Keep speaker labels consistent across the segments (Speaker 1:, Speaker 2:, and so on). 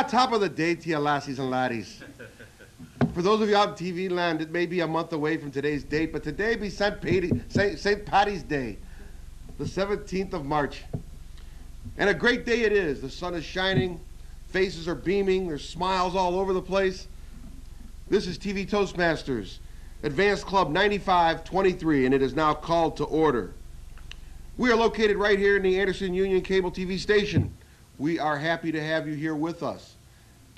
Speaker 1: Ah, top of the day to you, lassies and laddies. For those of you out in TV land, it may be a month away from today's date, but today be St. St. Patty's Day, the 17th of March. And a great day it is. The sun is shining, faces are beaming, there's smiles all over the place. This is TV Toastmasters, Advanced Club 9523, and it is now called to order. We are located right here in the Anderson Union Cable TV station. We are happy to have you here with us.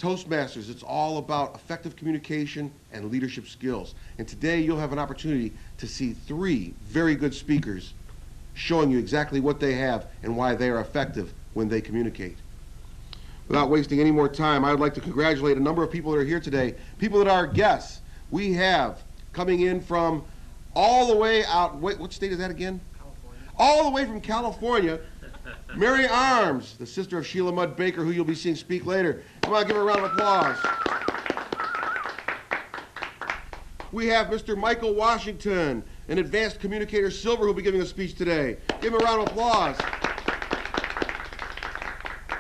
Speaker 1: Toastmasters, it's all about effective communication and leadership skills. And today you'll have an opportunity to see three very good speakers showing you exactly what they have and why they are effective when they communicate. Without wasting any more time, I would like to congratulate a number of people that are here today, people that are guests. We have coming in from all the way out, wait, what state is that again? California. All the way from California, Mary Arms, the sister of Sheila Mudd Baker, who you'll be seeing speak later. Come on, give her a round of applause. We have Mr. Michael Washington, an advanced communicator silver, who'll be giving a speech today. Give him a round of applause.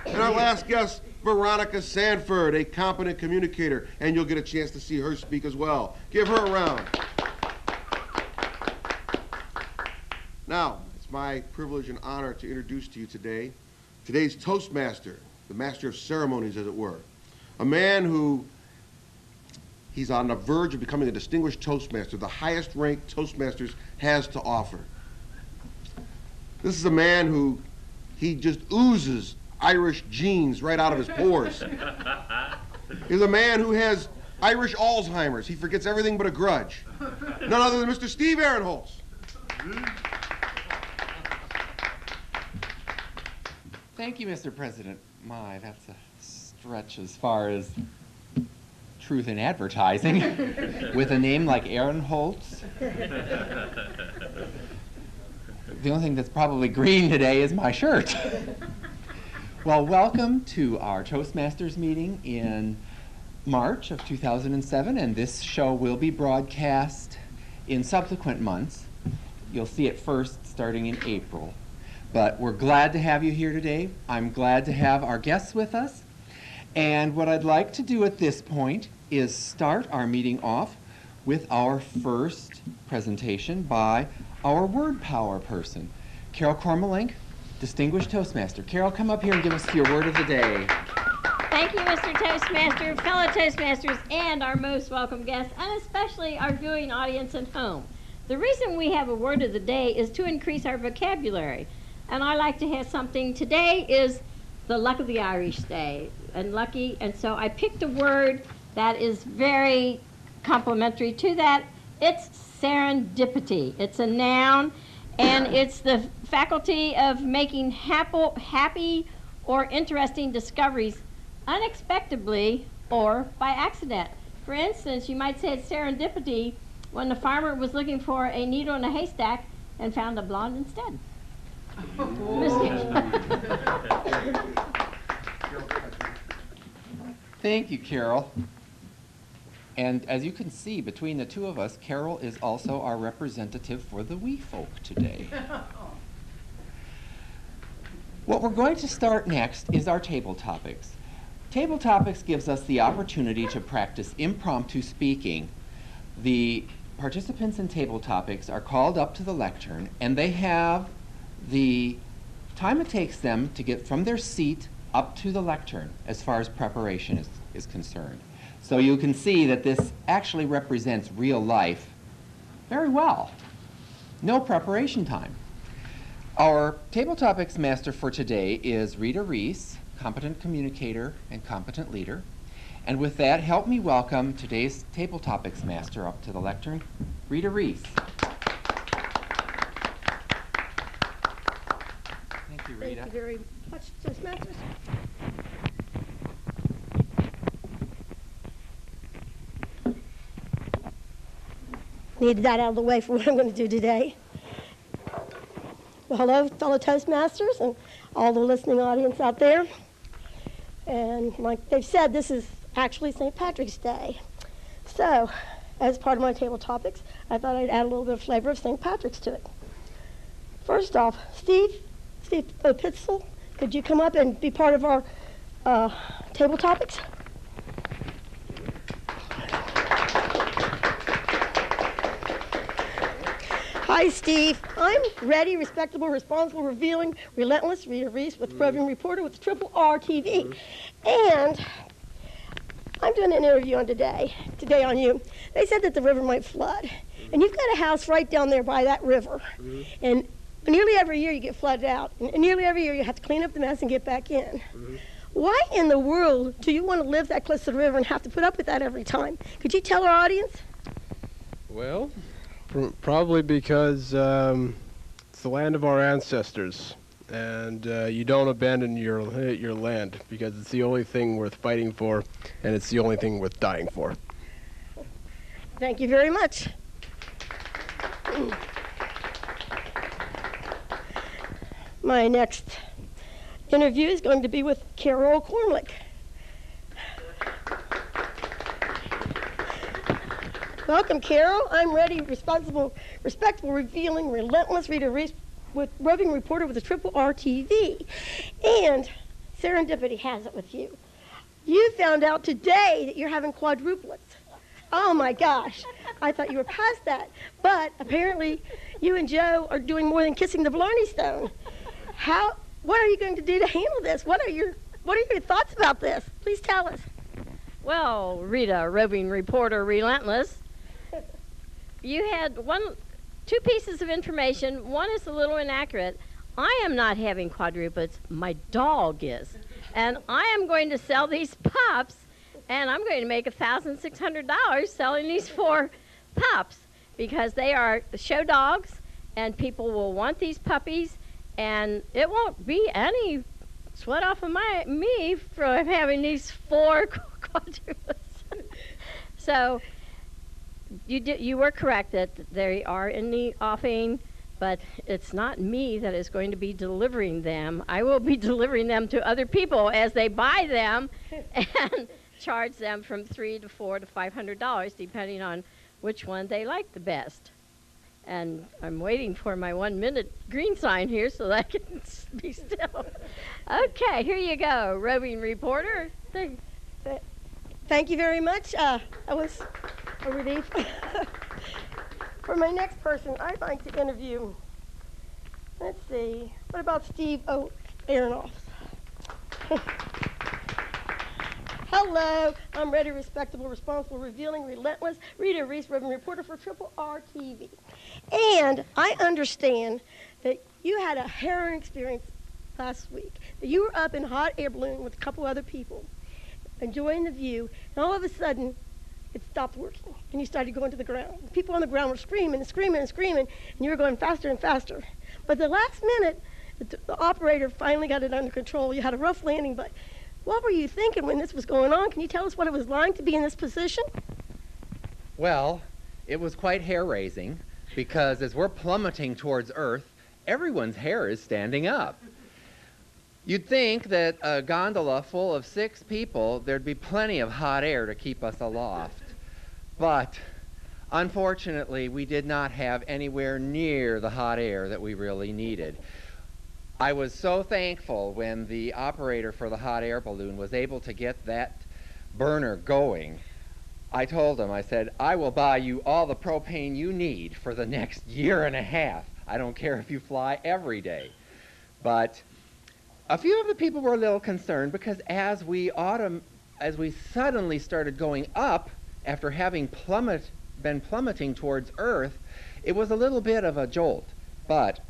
Speaker 1: And our last guest, Veronica Sanford, a competent communicator, and you'll get a chance to see her speak as well. Give her a round. Now, my privilege and honor to introduce to you today today's Toastmaster, the master of ceremonies, as it were. A man who he's on the verge of becoming a distinguished Toastmaster, the highest rank Toastmasters has to offer. This is a man who he just oozes Irish genes right out of his pores. He's a man who has Irish Alzheimer's. He forgets everything but a grudge. None other than Mr. Steve Ahrenholz.
Speaker 2: Thank you, Mr. President. My, that's a stretch as far as truth in advertising. With a name like Ahrenholz. the only thing that's probably green today is my shirt. well, welcome to our Toastmasters meeting in March of 2007, and this show will be broadcast in subsequent months. You'll see it first starting in April. But we're glad to have you here today. I'm glad to have our guests with us. And what I'd like to do at this point is start our meeting off with our first presentation by our word power person, Carol Kormalenk, Distinguished Toastmaster. Carol, come up here and give us your word of the day.
Speaker 3: Thank you, Mr. Toastmaster, fellow Toastmasters, and our most welcome guests, and especially our viewing audience at home. The reason we have a word of the day is to increase our vocabulary. And I like to have something. Today is the Luck of the Irish Day, and lucky, and so I picked a word that is very complimentary to that. It's serendipity. It's a noun, and it's the faculty of making happy, happy or interesting discoveries unexpectedly or by accident. For instance, you might say it's serendipity when the farmer was looking for a needle in a haystack and found a blonde instead.
Speaker 2: Thank you, Carol. And as you can see, between the two of us, Carol is also our representative for the wee folk today. what we're going to start next is our table topics. Table topics gives us the opportunity to practice impromptu speaking. The participants in table topics are called up to the lectern and they have the time it takes them to get from their seat up to the lectern as far as preparation is, is concerned. So you can see that this actually represents real life very well. No preparation time. Our table topics master for today is Rita Reece, competent communicator and competent leader. And with that, help me welcome today's table topics master up to the lectern, Rita Reece. You, Rita.
Speaker 3: Thank you very much, Toastmasters.
Speaker 4: Needed that out of the way for what I'm going to do today. Well, hello, fellow Toastmasters and all the listening audience out there. And like they've said, this is actually St. Patrick's Day. So, as part of my table topics, I thought I'd add a little bit of flavor of St. Patrick's to it. First off, Steve, Steve Opitzel, uh, could you come up and be part of our uh, table topics. Hi, Steve. I'm ready, respectable, responsible, revealing, relentless Rita Reece with mm-hmm. roving reporter with Triple R TV. And I'm doing an interview on today, today on you. They said that the river might flood. And you've got a house right down there by that river. Mm-hmm. And nearly every year you get flooded out. And nearly every year you have to clean up the mess and get back in. Why in the world do you want to live that close to the river and have to put up with that every time? Could you tell our audience?
Speaker 5: Well, pr- probably because um, it's the land of our ancestors, and uh, you don't abandon your your land because it's the only thing worth fighting for, and it's the only thing worth dying for.
Speaker 4: Thank you very much. My next interview is going to be with Carol Cornlick. Welcome, Carol. I'm ready, responsible, respectable, revealing, relentless Rita Reece with roving reporter with the Triple R TV. And serendipity has it with you. You found out today that you're having quadruplets. Oh my gosh. I thought you were past that. But apparently you and Joe are doing more than kissing the Blarney Stone. How what are you going to do to handle this? What are your what are your thoughts about this? Please tell us.
Speaker 3: Well, Rita, roving reporter, relentless. You had one, two pieces of information. One is a little inaccurate. I am not having quadruplets. My dog is, and I am going to sell these pups, and I'm going to make thousand six hundred dollars selling these four pups because they are the show dogs, and people will want these puppies, and it won't be any sweat off of my me from having these four quadruplets. so you did you were correct that they are in the offing, but it's not me that is going to be delivering them. I will be delivering them to other people as they buy them and charge them from three to four to five hundred dollars depending on which one they like the best. And I'm waiting for my one minute green sign here so that I can be still. Okay, here you go, roving reporter. Thank-
Speaker 4: Thank you very much. Uh, that was a relief. For my next person, I'd like to interview. Let's see. What about Steve O. Aronoff? Hello, I'm ready, respectable, responsible, revealing, relentless, Rita Reece, Reverend reporter for Triple R TV. And I understand that you had a harrowing experience last week. That you were up in a hot air balloon with a couple other people, enjoying the view, and all of a sudden, it stopped working, and you started going to the ground. The people on the ground were screaming and screaming and screaming, and you were going faster and faster. But the last minute, the, the operator finally got it under control. You had a rough landing, but what were you thinking when this was going on? Can you tell us what it was like to be in this position?
Speaker 2: Well, it was quite hair raising because as we're plummeting towards Earth, everyone's hair is standing up. You'd think that a gondola full of six people, there'd be plenty of hot air to keep us aloft. But unfortunately, we did not have anywhere near the hot air that we really needed. I was so thankful when the operator for the hot air balloon was able to get that burner going. I told him, I said, I will buy you all the propane you need for the next year and a half. I don't care if you fly every day. But a few of the people were a little concerned because as we autumn, as we suddenly started going up after having plummet, been plummeting towards Earth, it was a little bit of a jolt, but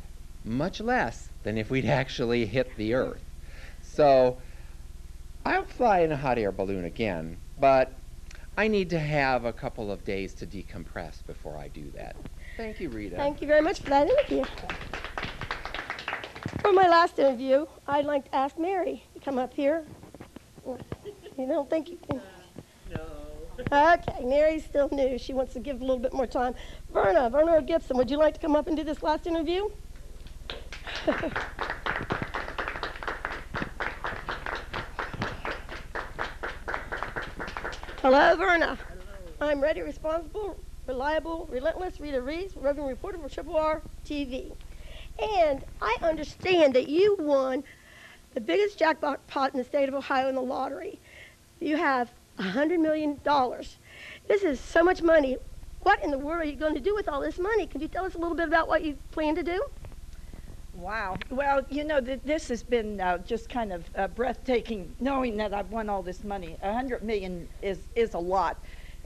Speaker 2: much less than if we'd actually hit the Earth. So I'll fly in a hot air balloon again, but I need to have a couple of days to decompress before I do that. Thank you, Rita.
Speaker 4: Thank you very much for that interview. For my last interview, I'd like to ask Mary to come up here. You don't think you can? Uh, no. Okay, Mary's still new. She wants to give a little bit more time. Verna, Verna Gibson, would you like to come up and do this last interview? Hello, Verna. I'm ready, responsible, reliable, relentless Rita Reece, Reverend reporter for Triple R TV. And I understand that you won the biggest jackpot pot in the state of Ohio in the lottery. You have $100 million. This is so much money. What in the world are you going to do with all this money? Can you tell us a little bit about what you plan to do?
Speaker 6: Wow. Well, you know, th- this has been uh, just kind of uh, breathtaking knowing that I've won all this money. A hundred million is, is a lot.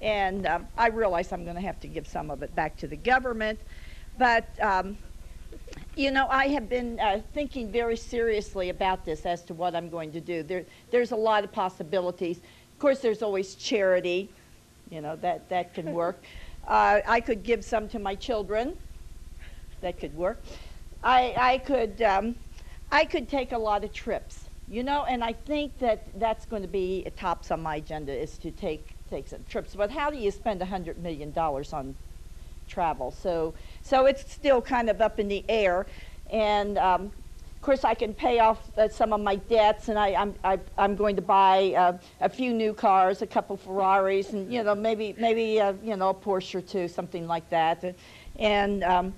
Speaker 6: And um, I realize I'm going to have to give some of it back to the government. But, um, you know, I have been uh, thinking very seriously about this as to what I'm going to do. There, there's a lot of possibilities. Of course, there's always charity. You know, that, that can work. Uh, I could give some to my children. That could work. I, I could um, I could take a lot of trips, you know, and I think that that's going to be tops on my agenda is to take take some trips. But how do you spend hundred million dollars on travel? So so it's still kind of up in the air, and um, of course I can pay off uh, some of my debts, and I, I'm I, I'm going to buy uh, a few new cars, a couple Ferraris, and you know maybe maybe uh, you know a Porsche or two, something like that, and um,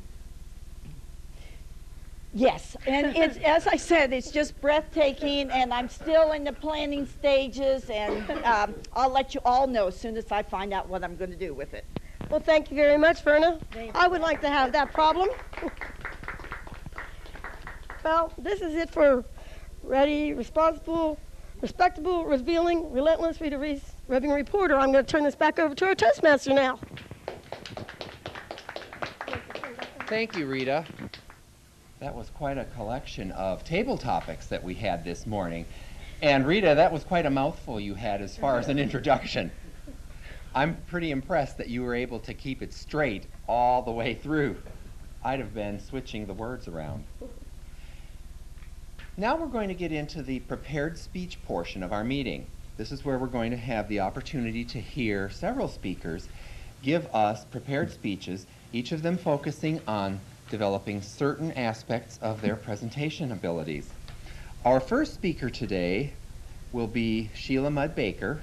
Speaker 6: Yes, and it's as I said, it's just breathtaking, and I'm still in the planning stages, and um, I'll let you all know as soon as I find out what I'm going to do with it.
Speaker 4: Well, thank you very much, Verna.
Speaker 6: Thank
Speaker 4: I would like to have that problem. well, this is it for ready, responsible, respectable, revealing, relentless, reader, re- roving reporter. I'm going to turn this back over to our Toastmaster now.
Speaker 2: Thank you, Rita. That was quite a collection of table topics that we had this morning. And Rita, that was quite a mouthful you had as far as an introduction. I'm pretty impressed that you were able to keep it straight all the way through. I'd have been switching the words around. Now we're going to get into the prepared speech portion of our meeting. This is where we're going to have the opportunity to hear several speakers give us prepared speeches, each of them focusing on developing certain aspects of their presentation abilities. Our first speaker today will be Sheila Mudd Baker,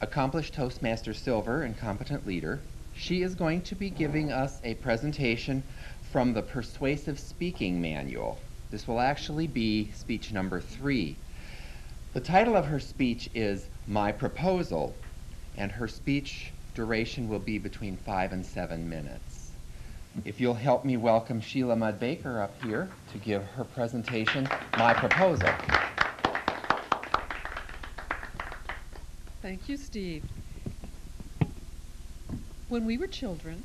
Speaker 2: accomplished Toastmaster Silver and competent leader. She is going to be giving us a presentation from the Persuasive Speaking Manual. This will actually be speech number three. The title of her speech is My Proposal, and her speech duration will be between five and seven minutes. If you'll help me welcome Sheila Mudd Baker up here to give her presentation, My Proposal.
Speaker 7: Thank you, Steve. When we were children,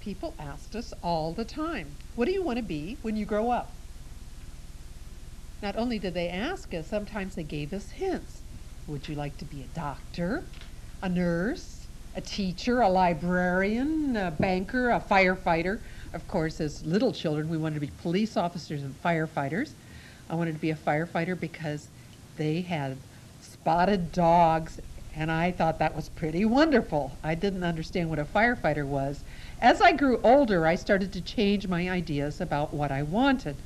Speaker 7: people asked us all the time, What do you want to be when you grow up? Not only did they ask us, sometimes they gave us hints. Would you like to be a doctor, a nurse, a teacher, a librarian, a banker, a firefighter? Of course, as little children, we wanted to be police officers and firefighters. I wanted to be a firefighter because they had spotted dogs, and I thought that was pretty wonderful. I didn't understand what a firefighter was. As I grew older, I started to change my ideas about what I wanted.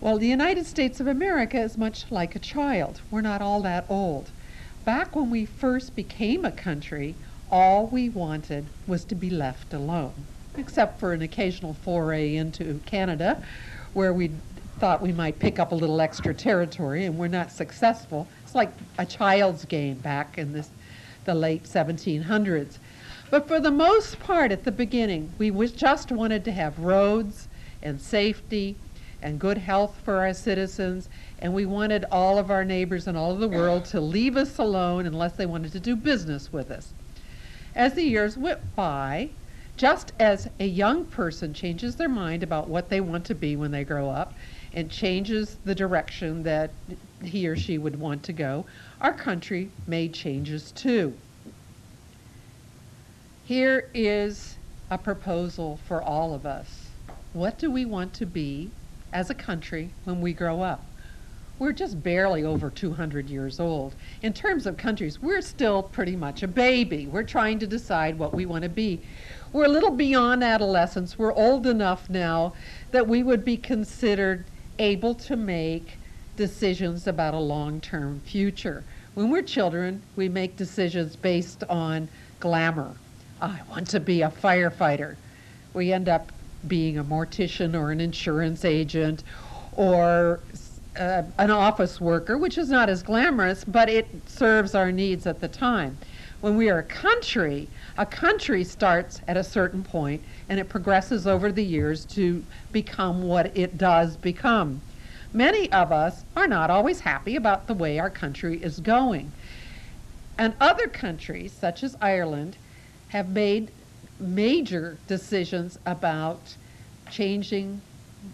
Speaker 7: Well, the United States of America is much like a child. We're not all that old. Back when we first became a country, all we wanted was to be left alone, except for an occasional foray into Canada, where we thought we might pick up a little extra territory, and we're not successful. It's like a child's game back in this, the late 1700s. But for the most part, at the beginning, we just wanted to have roads and safety and good health for our citizens, and we wanted all of our neighbors and all of the world to leave us alone unless they wanted to do business with us. As the years went by, just as a young person changes their mind about what they want to be when they grow up and changes the direction that he or she would want to go, our country made changes too. Here is a proposal for all of us. What do we want to be as a country when we grow up? We're just barely over 200 years old. In terms of countries, we're still pretty much a baby. We're trying to decide what we want to be. We're a little beyond adolescence. We're old enough now that we would be considered able to make decisions about a long term future. When we're children, we make decisions based on glamour. I want to be a firefighter. We end up being a mortician or an insurance agent or uh, an office worker, which is not as glamorous, but it serves our needs at the time. When we are a country, a country starts at a certain point and it progresses over the years to become what it does become. Many of us are not always happy about the way our country is going. And other countries, such as Ireland, have made major decisions about changing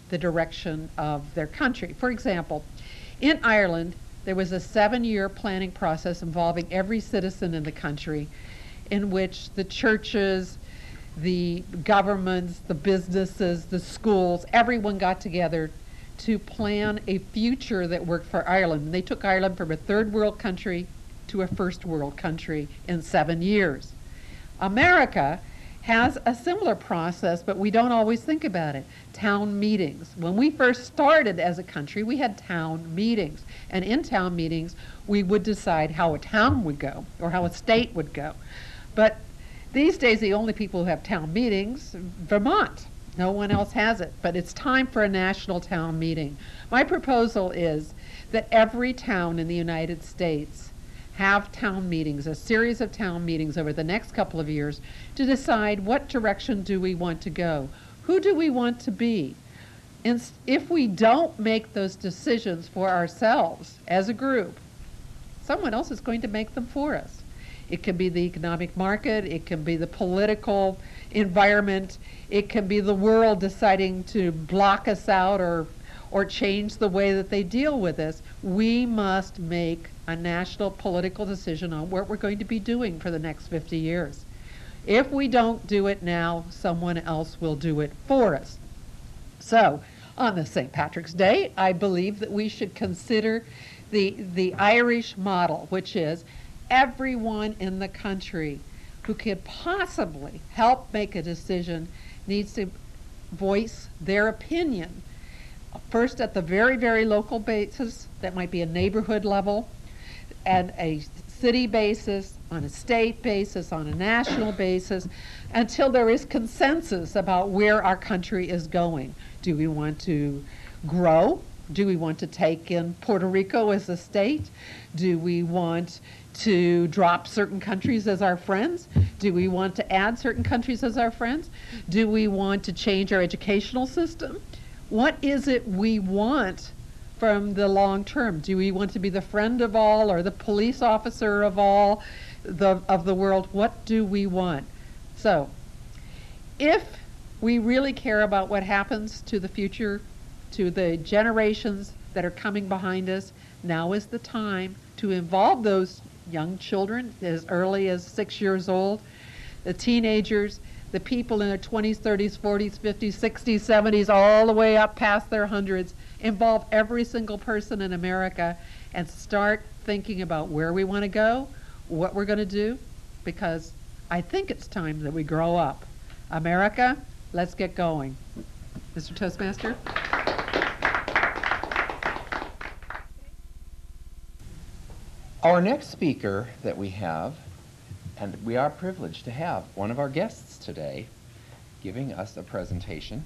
Speaker 7: the direction of their country. For example, in Ireland, there was a seven year planning process involving every citizen in the country in which the churches, the governments, the businesses, the schools, everyone got together to plan a future that worked for Ireland. And they took Ireland from a third world country to a first world country in seven years. America has a similar process, but we don't always think about it. Town meetings. When we first started as a country, we had town meetings. And in town meetings, we would decide how a town would go or how a state would go. But these days, the only people who have town meetings, Vermont. No one else has it. But it's time for a national town meeting. My proposal is that every town in the United States have town meetings, a series of town meetings over the next couple of years to decide what direction do we want to go? Who do we want to be? And if we don't make those decisions for ourselves as a group, someone else is going to make them for us. It can be the economic market, it can be the political environment, it can be the world deciding to block us out or or change the way that they deal with this. We must make a national political decision on what we're going to be doing for the next 50 years. If we don't do it now, someone else will do it for us. So, on the St. Patrick's Day, I believe that we should consider the, the Irish model, which is everyone in the country who could possibly help make a decision needs to voice their opinion. First, at the very, very local basis, that might be a neighborhood level, and a city basis, on a state basis, on a national basis, until there is consensus about where our country is going. Do we want to grow? Do we want to take in Puerto Rico as a state? Do we want to drop certain countries as our friends? Do we want to add certain countries as our friends? Do we want to change our educational system? What is it we want from the long term? Do we want to be the friend of all or the police officer of all the, of the world? What do we want? So, if we really care about what happens to the future, to the generations that are coming behind us, now is the time to involve those young children as early as six years old, the teenagers, the people in their 20s, 30s, 40s, 50s, 60s, 70s, all the way up past their hundreds involve every single person in America and start thinking about where we want to go, what we're going to do, because I think it's time that we grow up. America, let's get going. Mr. Toastmaster?
Speaker 2: Our next speaker that we have, and we are privileged to have one of our guests today giving us a presentation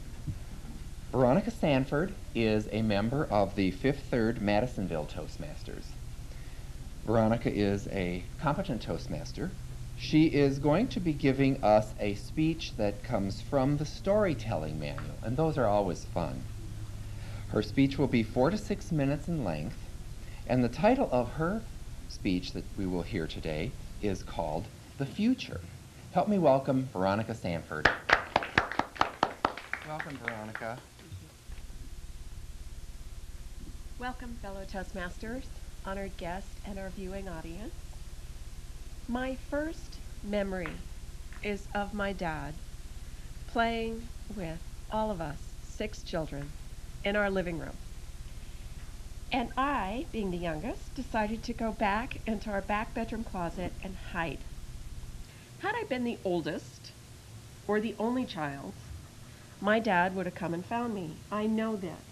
Speaker 2: Veronica Sanford is a member of the Fifth Third Madisonville Toastmasters. Veronica is a competent Toastmaster. She is going to be giving us a speech that comes from the storytelling manual, and those are always fun. Her speech will be four to six minutes in length, and the title of her speech that we will hear today is called The Future. Help me welcome Veronica Sanford. Welcome, Veronica.
Speaker 8: Welcome, fellow Toastmasters, honored guests, and our viewing audience. My first memory is of my dad playing with all of us, six children, in our living room. And I, being the youngest, decided to go back into our back bedroom closet and hide. Had I been the oldest or the only child, my dad would have come and found me. I know that.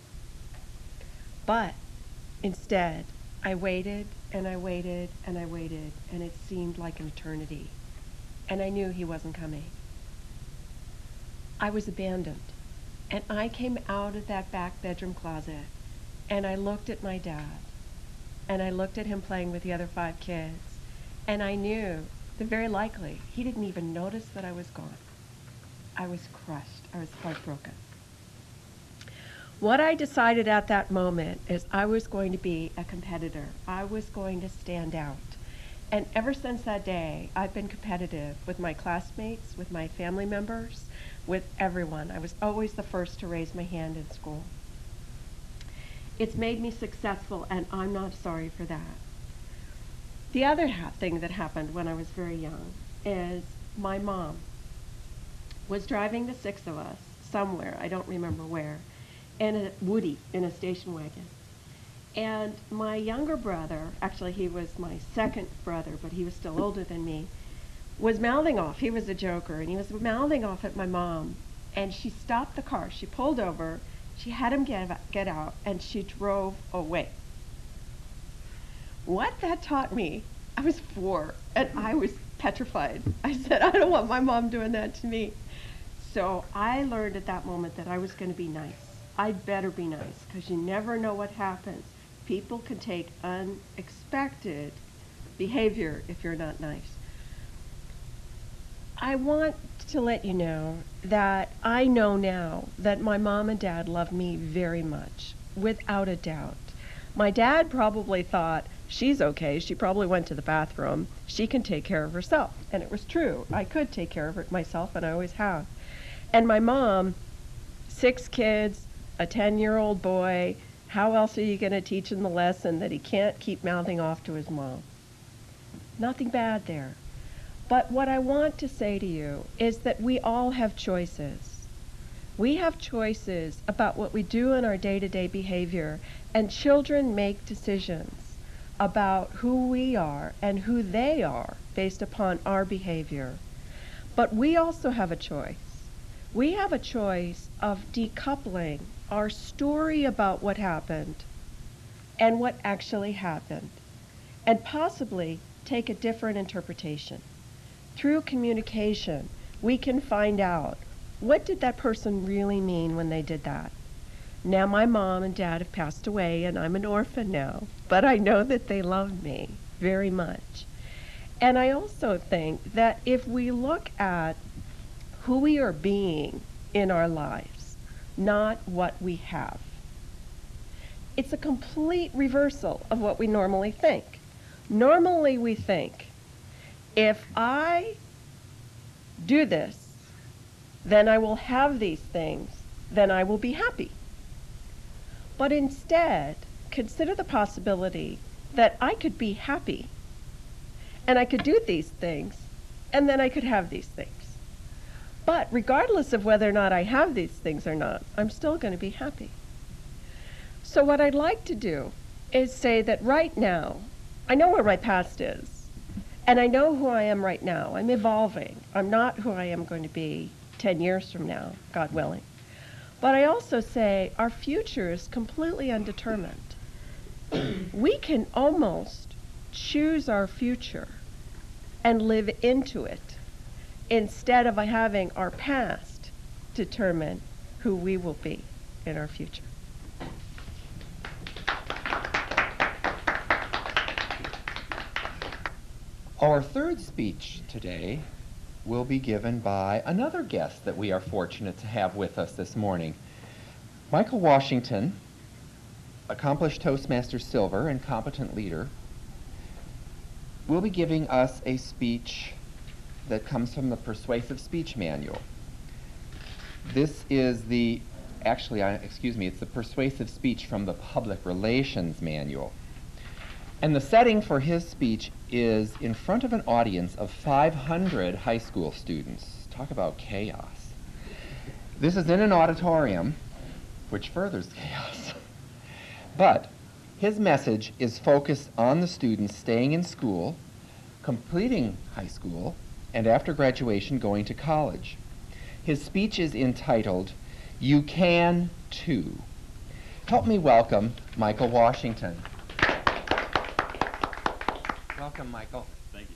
Speaker 8: But instead, I waited and I waited and I waited, and it seemed like an eternity. And I knew he wasn't coming. I was abandoned. And I came out of that back bedroom closet and I looked at my dad, and I looked at him playing with the other five kids, and I knew that very likely he didn't even notice that I was gone. I was crushed. I was heartbroken. What I decided at that moment is I was going to be a competitor. I was going to stand out. And ever since that day, I've been competitive with my classmates, with my family members, with everyone. I was always the first to raise my hand in school. It's made me successful, and I'm not sorry for that. The other ha- thing that happened when I was very young is my mom was driving the six of us somewhere, I don't remember where, in a Woody in a station wagon. And my younger brother, actually he was my second brother, but he was still older than me, was mouthing off. He was a joker, and he was mouthing off at my mom. And she stopped the car. She pulled over. She had him get, get out, and she drove away. What that taught me, I was four, and I was petrified. I said, I don't want my mom doing that to me. So I learned at that moment that I was going to be nice. I'd better be nice because you never know what happens. People can take unexpected behavior if you're not nice. I want to let you know that I know now that my mom and dad love me very much, without a doubt. My dad probably thought, she's okay, she probably went to the bathroom, she can take care of herself. And it was true. I could take care of it myself, and I always have. And my mom, six kids, a 10 year old boy, how else are you going to teach him the lesson that he can't keep mouthing off to his mom? Nothing bad there. But what I want to say to you is that we all have choices. We have choices about what we do in our day to day behavior, and children make decisions about who we are and who they are based upon our behavior. But we also have a choice. We have a choice of decoupling our story about what happened and what actually happened, and possibly take a different interpretation. Through communication, we can find out what did that person really mean when they did that. Now my mom and dad have passed away and I'm an orphan now, but I know that they love me very much. And I also think that if we look at who we are being in our lives, not what we have, it's a complete reversal of what we normally think. Normally we think, if I do this, then I will have these things, then I will be happy. But instead, consider the possibility that I could be happy and I could do these things and then I could have these things. But regardless of whether or not I have these things or not, I'm still going to be happy. So, what I'd like to do is say that right now, I know where my past is, and I know who I am right now. I'm evolving. I'm not who I am going to be 10 years from now, God willing. But I also say our future is completely undetermined. we can almost choose our future and live into it instead of having our past determine who we will be in our future.
Speaker 2: Our third speech today will be given by another guest that we are fortunate to have with us this morning. Michael Washington, accomplished Toastmaster Silver and competent leader, will be giving us a speech that comes from the Persuasive Speech Manual. This is the, actually, I, excuse me, it's the Persuasive Speech from the Public Relations Manual. And the setting for his speech is in front of an audience of 500 high school students. Talk about chaos. This is in an auditorium, which furthers chaos. but his message is focused on the students staying in school, completing high school, and after graduation going to college. His speech is entitled, You Can Too. Help me welcome Michael Washington. Welcome, Michael.
Speaker 9: Thank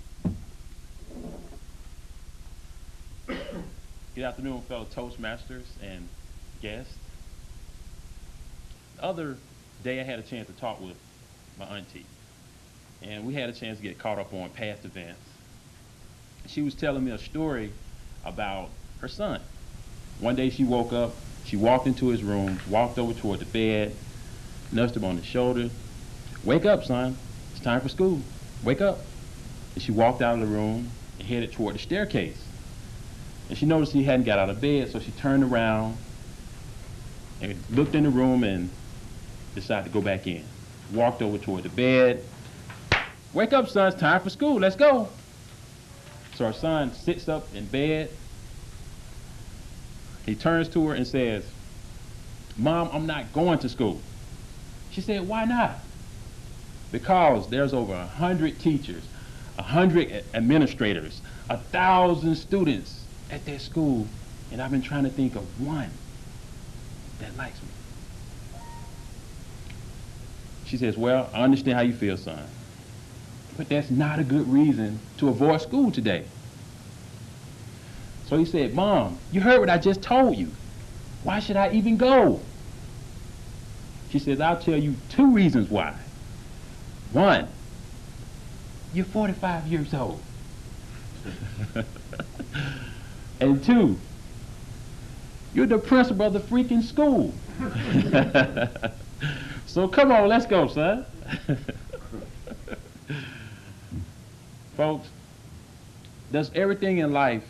Speaker 9: you. Good afternoon, fellow Toastmasters and guests. The other day, I had a chance to talk with my auntie, and we had a chance to get caught up on past events. She was telling me a story about her son. One day she woke up, she walked into his room, walked over toward the bed, nudged him on the shoulder. Wake up, son. It's time for school. Wake up. And she walked out of the room and headed toward the staircase. And she noticed he hadn't got out of bed, so she turned around and looked in the room and decided to go back in. Walked over toward the bed. Wake up, son. It's time for school. Let's go. So her son sits up in bed. He turns to her and says, Mom, I'm not going to school. She said, Why not? Because there's over a hundred teachers, a hundred administrators, a thousand students at that school, and I've been trying to think of one that likes me. She says, Well, I understand how you feel, son. But that's not a good reason to avoid school today. So he said, Mom, you heard what I just told you. Why should I even go? She says, I'll tell you two reasons why. One, you're 45 years old. and two, you're the principal of the freaking school. so come on, let's go, son. Folks, does everything in life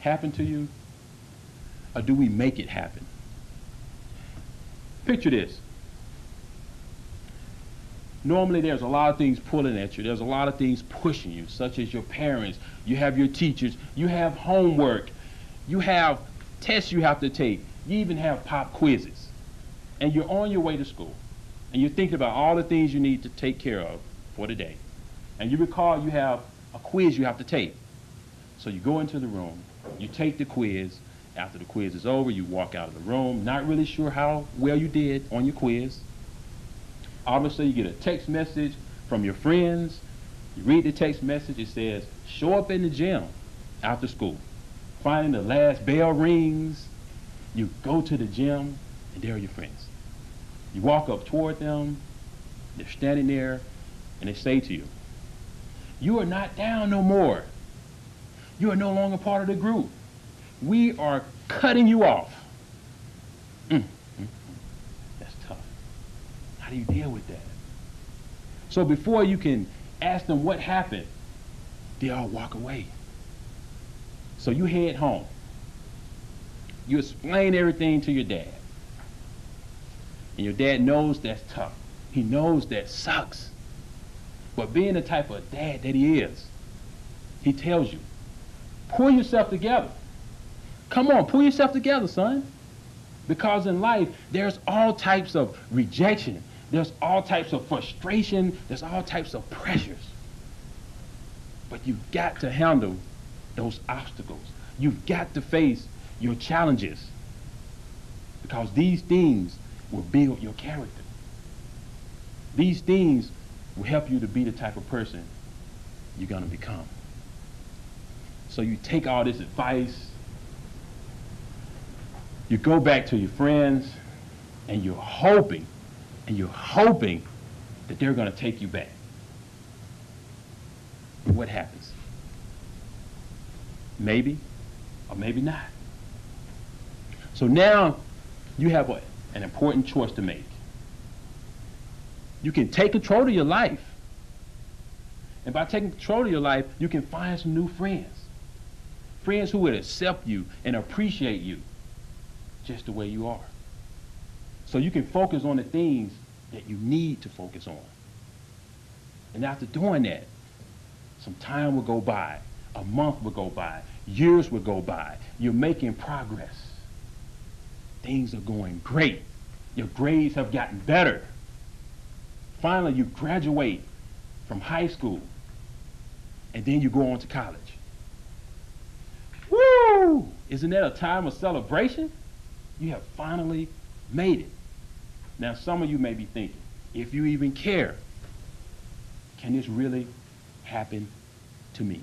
Speaker 9: happen to you? Or do we make it happen? Picture this. Normally, there's a lot of things pulling at you. There's a lot of things pushing you, such as your parents. You have your teachers. You have homework. You have tests you have to take. You even have pop quizzes. And you're on your way to school. And you're thinking about all the things you need to take care of for the day. And you recall you have a quiz you have to take. So you go into the room, you take the quiz. After the quiz is over, you walk out of the room, not really sure how well you did on your quiz. Obviously, you get a text message from your friends. You read the text message, it says, show up in the gym after school. Finding the last bell rings, you go to the gym, and there are your friends. You walk up toward them, they're standing there, and they say to you, you are not down no more. You are no longer part of the group. We are cutting you off. Mm, mm, mm. That's tough. How do you deal with that? So before you can ask them what happened, they all walk away. So you head home. You explain everything to your dad. And your dad knows that's tough. He knows that sucks. But being the type of dad that he is, he tells you, pull yourself together. Come on, pull yourself together, son. Because in life, there's all types of rejection. There's all types of frustration. There's all types of pressures. But you've got to handle those obstacles. You've got to face your challenges. Because these things will build your character. These things will help you to be the type of person you're going to become. So you take all this advice, you go back to your friends, and you're hoping, and you're hoping that they're going to take you back. What happens? Maybe, or maybe not. So now you have a, an important choice to make. You can take control of your life. And by taking control of your life, you can find some new friends. Friends who would accept you and appreciate you just the way you are. So you can focus on the things that you need to focus on. And after doing that, some time will go by, a month will go by, years will go by. You're making progress. Things are going great. Your grades have gotten better. Finally, you graduate from high school, and then you go on to college. Woo! Isn't that a time of celebration? You have finally made it. Now, some of you may be thinking, if you even care, can this really happen to me?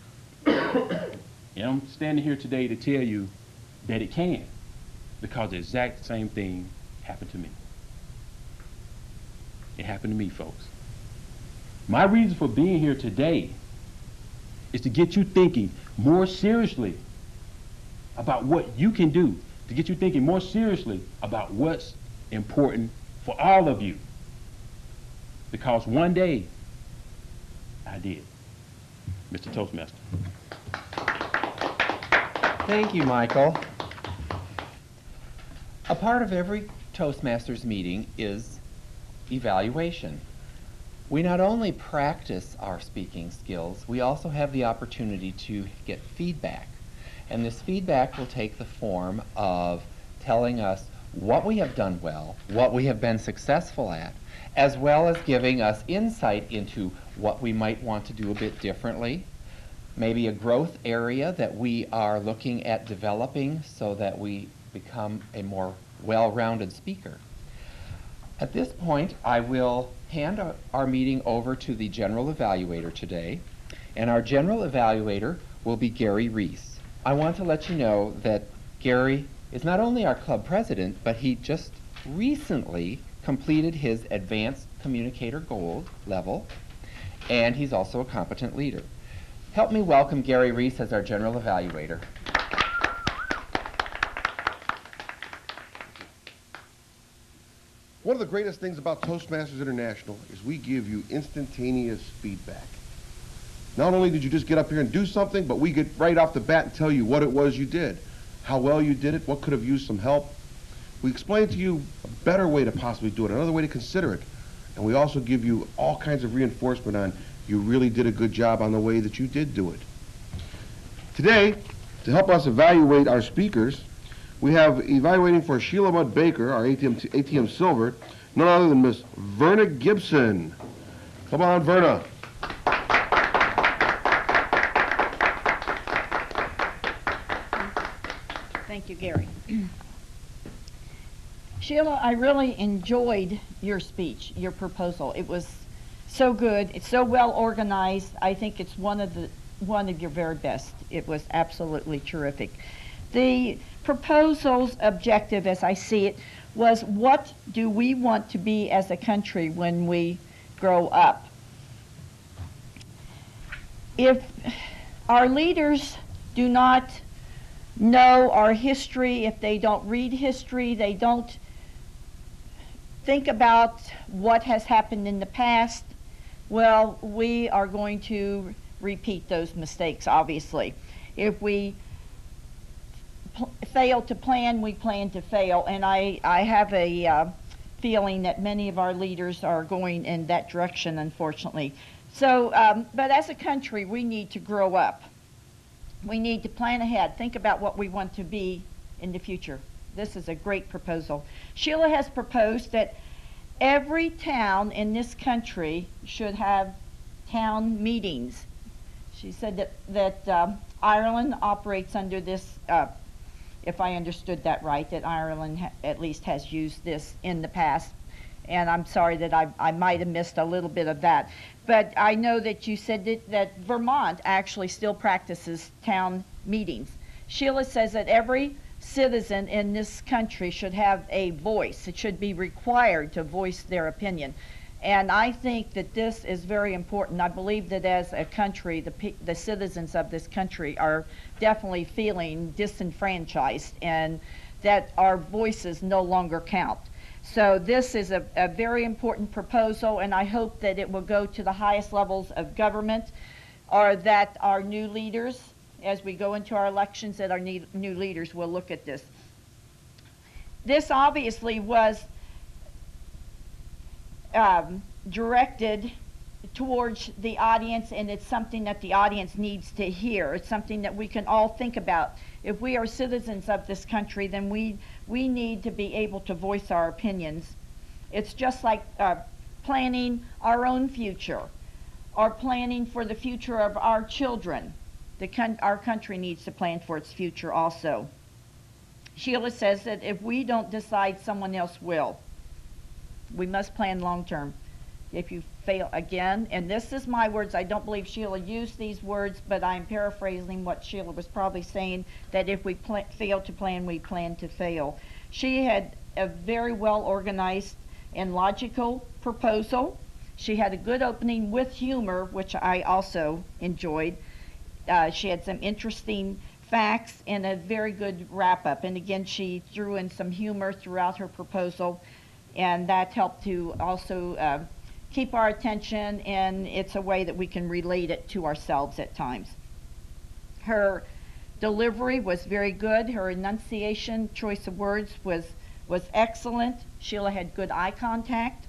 Speaker 9: and I'm standing here today to tell you that it can, because the exact same thing happened to me. It happened to me, folks. My reason for being here today is to get you thinking more seriously about what you can do, to get you thinking more seriously about what's important for all of you. Because one day, I did. Mr. Toastmaster.
Speaker 2: Thank you, Michael. A part of every Toastmasters meeting is evaluation. We not only practice our speaking skills, we also have the opportunity to get feedback. And this feedback will take the form of telling us what we have done well, what we have been successful at, as well as giving us insight into what we might want to do a bit differently, maybe a growth area that we are looking at developing so that we become a more well-rounded speaker. At this point, I will hand our, meeting over to the general evaluator today, and our general evaluator will be Gary Reese. I want to let you know that Gary is not only our club president, but he just recently completed his advanced communicator gold level, and he's also a competent leader. Help me welcome Gary Reese as our general evaluator.
Speaker 1: One of the greatest things about Toastmasters International is we give you instantaneous feedback. Not only did you just get up here and do something, but we get right off the bat and tell you what it was you did, how well you did it, what could have used some help. We explain to you a better way to possibly do it, another way to consider it. And we also give you all kinds of reinforcement on you really did a good job on the way that you did do it. Today, to help us evaluate our speakers, we have evaluating for Sheila Mudd Baker, our ATM, ATM Silver, none other than Miss Verna Gibson. Come on, Verna.
Speaker 6: Gary. Sheila, I really enjoyed your speech, your proposal. It was so good. It's so well organized. I think it's one of the one of your very best. It was absolutely terrific. The proposal's objective, as I see it, was what do we want to be as a country when we grow up? If our leaders do not know our history, if they don't read history, they don't think about what has happened in the past, well, we are going to repeat those mistakes, obviously. If we fail to plan, we plan to fail. And I, I have a uh, feeling that many of our leaders are going in that direction, unfortunately. So, um, but as a country, we need to grow up. We need to plan ahead, think about what we want to be in the future. This is a great proposal. Sheila has proposed that every town in this country should have town meetings. She said that, that um, Ireland operates under this, uh, if I understood that right, that Ireland at least has used this in the past. And I'm sorry that I, I might have missed a little bit of that. But I know that you said that, that Vermont actually still practices town meetings. Sheila says that every citizen in this country should have a voice. It should be required to voice their opinion. And I think that this is very important. I believe that as a country, the, the citizens of this country are definitely feeling disenfranchised and that our voices no longer count. So this is a, a very important proposal, and I hope that it will go to the highest levels of government, or that our new leaders, as we go into our elections, that our ne- new leaders will look at this. This obviously was um, directed towards the audience, and it's something that the audience needs to hear. It's something that we can all think about. If we are citizens of this country, then we we need to be able to voice our opinions. It's just like uh, planning our own future, or planning for the future of our children. The con- our country needs to plan for its future also. Sheila says that if we don't decide, someone else will. We must plan long term. If you fail again, and this is my words, I don't believe Sheila used these words, but I'm paraphrasing what Sheila was probably saying that if we pl- fail to plan, we plan to fail. She had a very well organized and logical proposal. She had a good opening with humor, which I also enjoyed. Uh, she had some interesting facts and a very good wrap up. And again, she threw in some humor throughout her proposal, and that helped to also uh, keep our attention, and it's a way that we can relate it to ourselves at times. Her delivery was very good. Her enunciation, choice of words was was excellent. Sheila had good eye contact.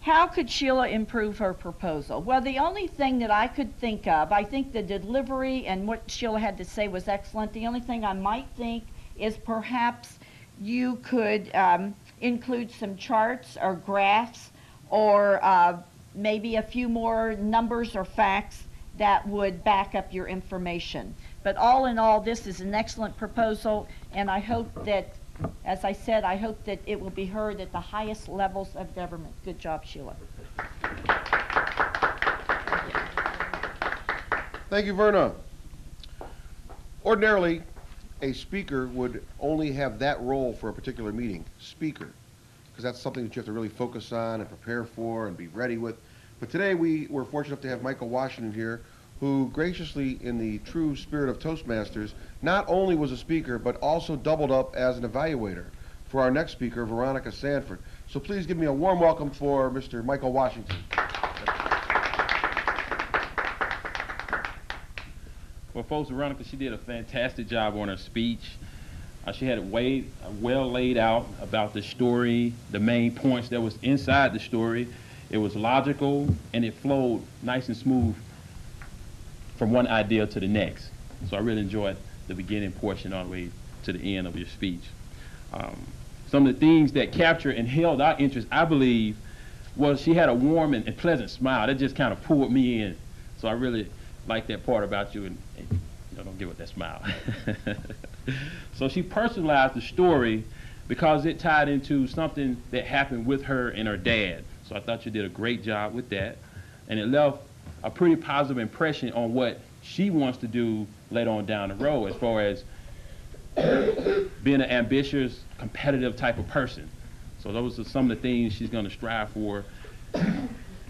Speaker 6: How could Sheila improve her proposal? Well, the only thing that I could think of, I think the delivery and what Sheila had to say was excellent. The only thing I might think is perhaps you could um, include some charts or graphs or uh, maybe a few more numbers or facts that would back up your information. But all in all, this is an excellent proposal, and I hope that, as I said, I hope that it will be heard at the highest levels of government. Good job, Sheila.
Speaker 1: Thank you, Verna. Ordinarily, a speaker would only have that role for a particular meeting, speaker, because that's something that you have to really focus on and prepare for and be ready with. But today we were fortunate enough to have Michael Washington here, who graciously, in the true spirit of Toastmasters, not only was a speaker, but also doubled up as an evaluator for our next speaker, Veronica Sanford. So please give me a warm welcome for Mr. Michael Washington.
Speaker 9: Well, folks, Veronica, she did a fantastic job on her speech. Uh, she had it way, well laid out about the story, the main points that was inside the story. It was logical and it flowed nice and smooth from one idea to the next. So I really enjoyed the beginning portion all the way to the end of your speech. Um, some of the things that captured and held our interest, I believe, was she had a warm and, and pleasant smile. That just kind of pulled me in. So I really like that part about you, and, and you know, don't give it that smile. so she personalized the story because it tied into something that happened with her and her dad. So I thought you did a great job with that, and it left a pretty positive impression on what she wants to do later on down the road, as far as being an ambitious, competitive type of person. So those are some of the things she's going to strive for.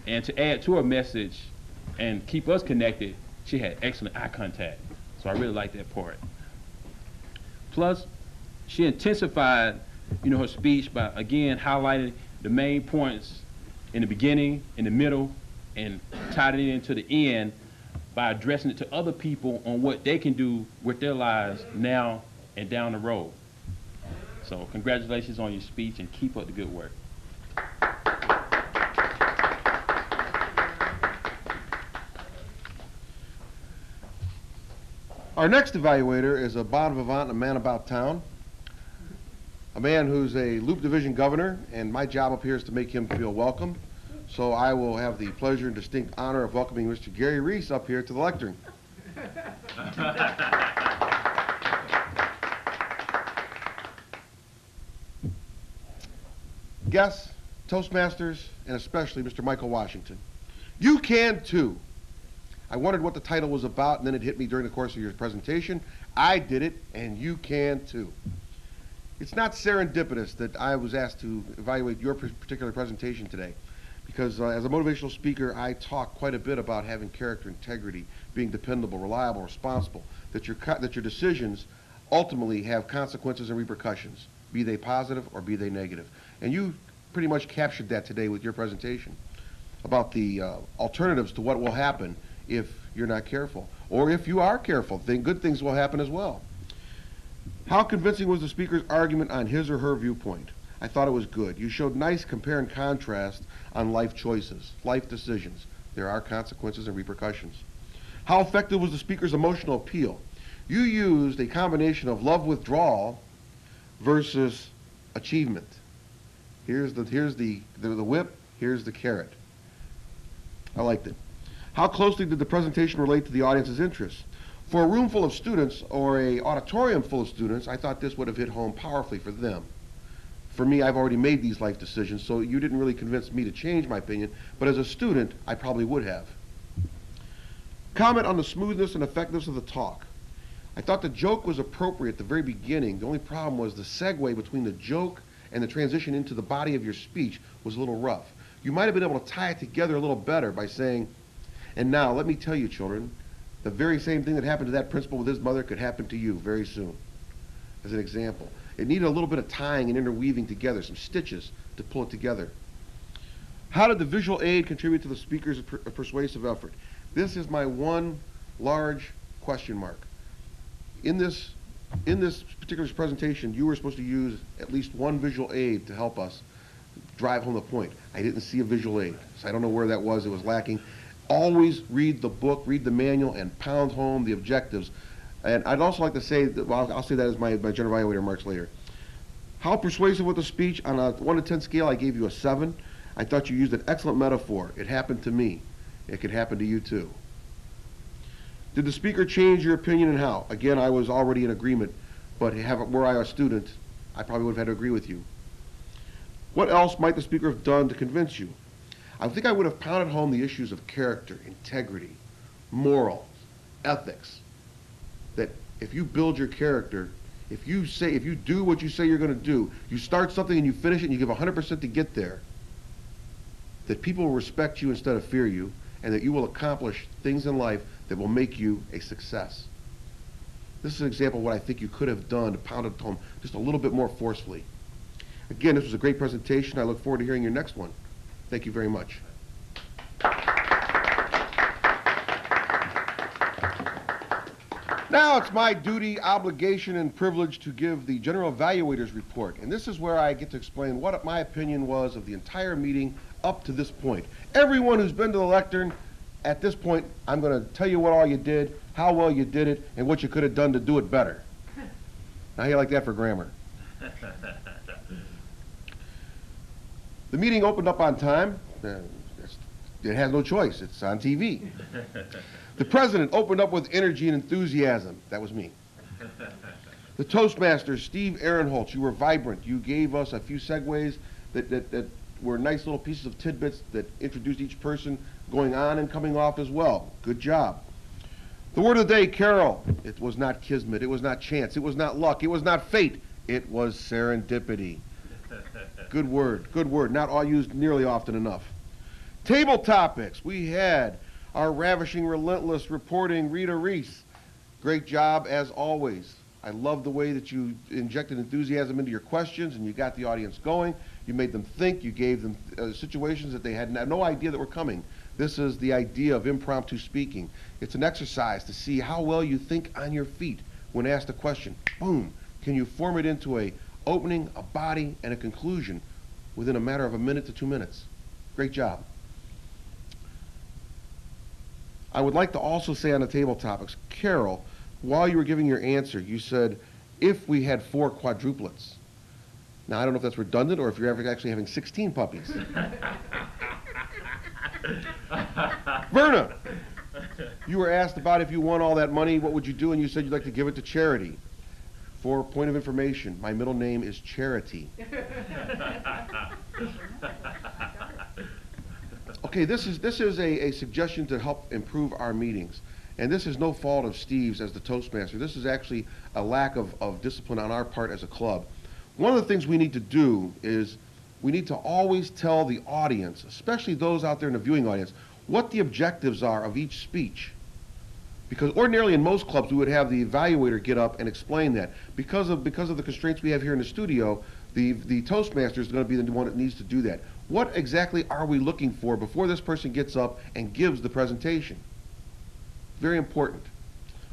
Speaker 9: And to add to her message and keep us connected, she had excellent eye contact. So I really liked that part. Plus, she intensified, you know, her speech by again highlighting the main points in the beginning, in the middle, and tied it into the end by addressing it to other people on what they can do with their lives now and down the road. So congratulations on your speech and keep up the good work.
Speaker 1: Our next evaluator is a bon vivant, a man about town, a man who's a Loop Division governor, and my job up here is to make him feel welcome. So I will have the pleasure and distinct honor of welcoming Mr. Gary Reese up here to the lectern. Guests, Toastmasters, and especially Mr. Michael Washington. You can too. I wondered what the title was about, and then it hit me during the course of your presentation. I did it, and you can too. It's not serendipitous that I was asked to evaluate your particular presentation today, because uh, as a motivational speaker, I talk quite a bit about having character, integrity, being dependable, reliable, responsible, that your, that your decisions ultimately have consequences and repercussions, be they positive or be they negative. And you pretty much captured that today with your presentation about the uh, alternatives to what will happen if you're not careful. Or if you are careful, then good things will happen as well. How convincing was the speaker's argument on his or her viewpoint? I thought it was good. You showed nice compare and contrast on life choices, life decisions. There are consequences and repercussions. How effective was the speaker's emotional appeal? You used a combination of love withdrawal versus achievement. Here's the, here's the, the, the whip, here's the carrot. I liked it. How closely did the presentation relate to the audience's interests? For a room full of students or a auditorium full of students, I thought this would have hit home powerfully for them. For me, I've already made these life decisions, so you didn't really convince me to change my opinion, but as a student, I probably would have. Comment on the smoothness and effectiveness of the talk. I thought the joke was appropriate at the very beginning. The only problem was the segue between the joke and the transition into the body of your speech was a little rough. You might have been able to tie it together a little better by saying, and now let me tell you, children, the very same thing that happened to that principal with his mother could happen to you very soon. As an example, it needed a little bit of tying and interweaving together, some stitches to pull it together. How did the visual aid contribute to the speaker's per- persuasive effort? This is my one large question mark. In this, in this particular presentation, you were supposed to use at least one visual aid to help us drive home the point. I didn't see a visual aid, so I don't know where that was. It was lacking. Always read the book, read the manual, and pound home the objectives. And I'd also like to say, that, well, I'll say that as my, my general evaluator remarks later. How persuasive was the speech? On a 1 to 10 scale, I gave you a 7. I thought you used an excellent metaphor. It happened to me. It could happen to you too. Did the speaker change your opinion and how? Again, I was already in agreement, but have, were I a student, I probably would have had to agree with you. What else might the speaker have done to convince you? I think I would have pounded home the issues of character, integrity, morals, ethics. That if you build your character, if you say, if you do what you say you're going to do, you start something and you finish it and you give 100% to get there, that people will respect you instead of fear you, and that you will accomplish things in life that will make you a success. This is an example of what I think you could have done to pound it home just a little bit more forcefully. Again, this was a great presentation. I look forward to hearing your next one. Thank you very much. Now it's my duty, obligation, and privilege to give the General Evaluator's report. And this is where I get to explain what my opinion was of the entire meeting up to this point. Everyone who's been to the lectern, at this point, I'm going to tell you what all you did, how well you did it, and what you could have done to do it better. Now, you like that for grammar? The meeting opened up on time. Uh, it has no choice. It's on TV. The president opened up with energy and enthusiasm. That was me. The Toastmaster, Steve Ahrenholz, you were vibrant. You gave us a few segues that, that, that were nice little pieces of tidbits that introduced each person going on and coming off as well. Good job. The word of the day, Carol. It was not kismet. It was not chance. It was not luck. It was not fate. It was serendipity. Good word. Good word. Not all used nearly often enough. Table topics. We had our ravishing, relentless reporting Rita Reece. Great job as always. I love the way that you injected enthusiasm into your questions and you got the audience going. You made them think. You gave them uh, situations that they had no idea that were coming. This is the idea of impromptu speaking. It's an exercise to see how well you think on your feet when asked a question. Boom. Can you form it into a opening, a body, and a conclusion within a matter of a minute to two minutes? Great job. I would like to also say on the table topics, Carol, while you were giving your answer, you said, if we had four quadruplets. Now, I don't know if that's redundant or if you're ever actually having 16 puppies. Verna, you were asked about if you won all that money, what would you do? And you said you'd like to give it to charity. For point of information, my middle name is Charity. Okay, this is, this is a, a suggestion to help improve our meetings. And this is no fault of Steve's as the Toastmaster. This is actually a lack of, of discipline on our part as a club. One of the things we need to do is we need to always tell the audience, especially those out there in the viewing audience, what the objectives are of each speech. Because ordinarily in most clubs we would have the evaluator get up and explain that. Because of, because of the constraints we have here in the studio, the, the Toastmaster is going to be the one that needs to do that. What exactly are we looking for before this person gets up and gives the presentation? Very important.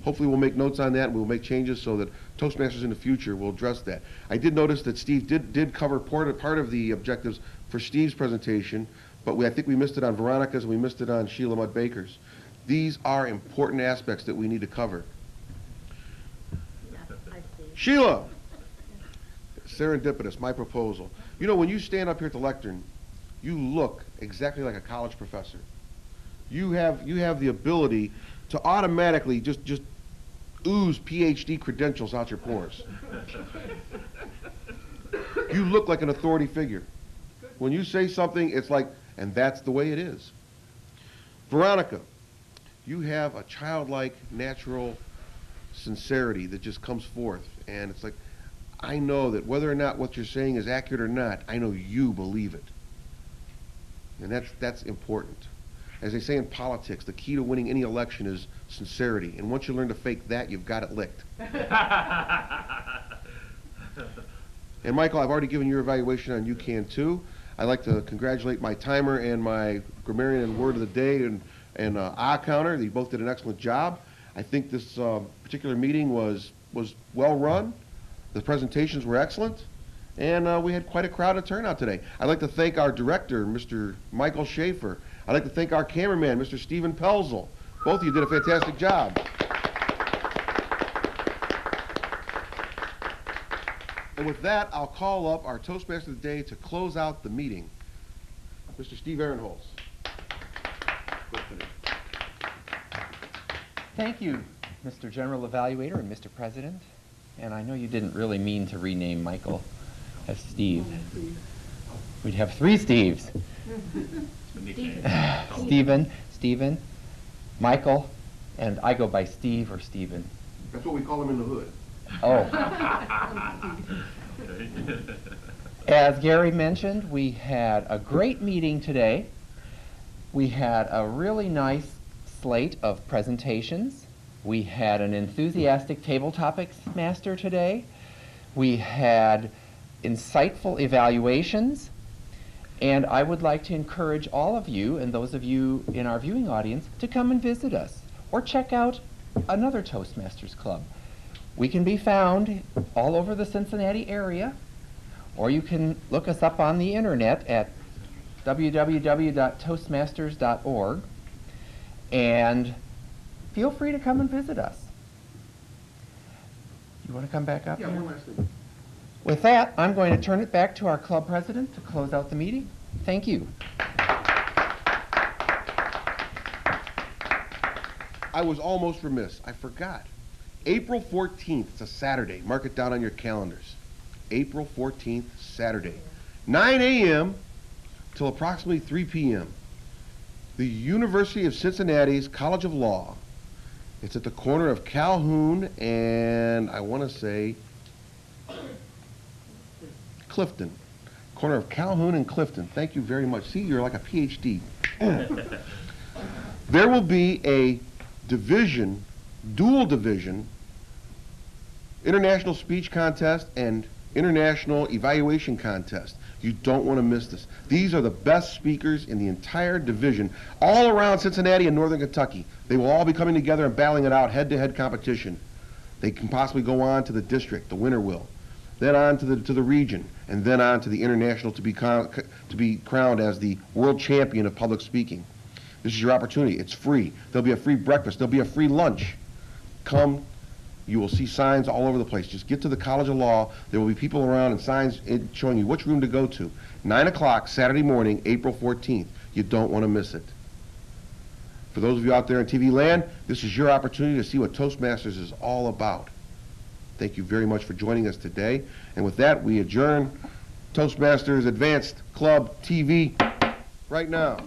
Speaker 1: Hopefully we'll make notes on that and we'll make changes so that Toastmasters in the future will address that. I did notice that Steve did, did cover part of, part of the objectives for Steve's presentation, but we, I think we missed it on Veronica's and we missed it on Sheila Mudd Baker's. These are important aspects that we need to cover. Sheila, serendipitous, my proposal. You know, when you stand up here at the lectern, you look exactly like a college professor. You have, you have the ability to automatically just, just ooze PhD credentials out your pores. you look like an authority figure. When you say something, it's like, and that's the way it is. Veronica, you have a childlike, natural sincerity that just comes forth. And it's like, I know that whether or not what you're saying is accurate or not, I know you believe it. And that's, that's important. As they say in politics, the key to winning any election is sincerity. And once you learn to fake that, you've got it licked. And Michael, I've already given your evaluation on You Can Too. I'd like to congratulate my timer and my grammarian and word of the day and, and uh, ah counter. They both did an excellent job. I think this uh, particular meeting was, was well run. The presentations were excellent. And uh, we had quite a crowded turnout today. I'd like to thank our director, Mr. Michael Schaefer. I'd like to thank our cameraman, Mr. Stephen Pelzel. Both of you did a fantastic job. And with that, I'll call up our Toastmaster of the Day to close out the meeting. Mr. Steve Ahrenholz.
Speaker 2: Thank you, Mr. General Evaluator and Mr. President. And I know you didn't really mean to rename Michael as Steve. We'd have three Steves. Stephen, Stephen, Michael, and I go by Steve or Stephen.
Speaker 1: That's what we call him in the hood.
Speaker 2: Oh. As Gary mentioned, we had a great meeting today. We had a really nice slate of presentations. We had an enthusiastic table topics master today. We had insightful evaluations. And I would like to encourage all of you and those of you in our viewing audience to come and visit us or check out another Toastmasters Club. We can be found all over the Cincinnati area, or you can look us up on the internet at www.toastmasters.org and feel free to come and visit us. You want to come back up?
Speaker 1: Yeah, one last thing.
Speaker 2: With that, I'm going to turn it back to our club president to close out the meeting. Thank you.
Speaker 1: I was almost remiss. I forgot. April 14th, it's a Saturday. Mark it down on your calendars. April 14th, Saturday. 9 a.m. till approximately 3 p.m. The University of Cincinnati's College of Law. It's at the corner of Calhoun and I want to say Clifton. Corner of Calhoun and Clifton. Thank you very much. See, you're like a PhD. there will be a division, dual division, international speech contest and international evaluation contest. You don't want to miss this. These are the best speakers in the entire division, all around Cincinnati and northern Kentucky. They will all be coming together and battling it out head-to-head competition. They can possibly go on to the district, the winner will, then on to the to the region, and then on to the international to be to be crowned as the world champion of public speaking. This is your opportunity. It's free. There'll be a free breakfast. There'll be a free lunch. Come. You will see signs all over the place. Just get to the College of Law. There will be people around and signs showing you which room to go to. 9 o'clock Saturday morning, April 14th. You don't want to miss it. For those of you out there in TV land, this is your opportunity to see what Toastmasters is all about. Thank you very much for joining us today. And with that, we adjourn Toastmasters Advanced Club TV right now.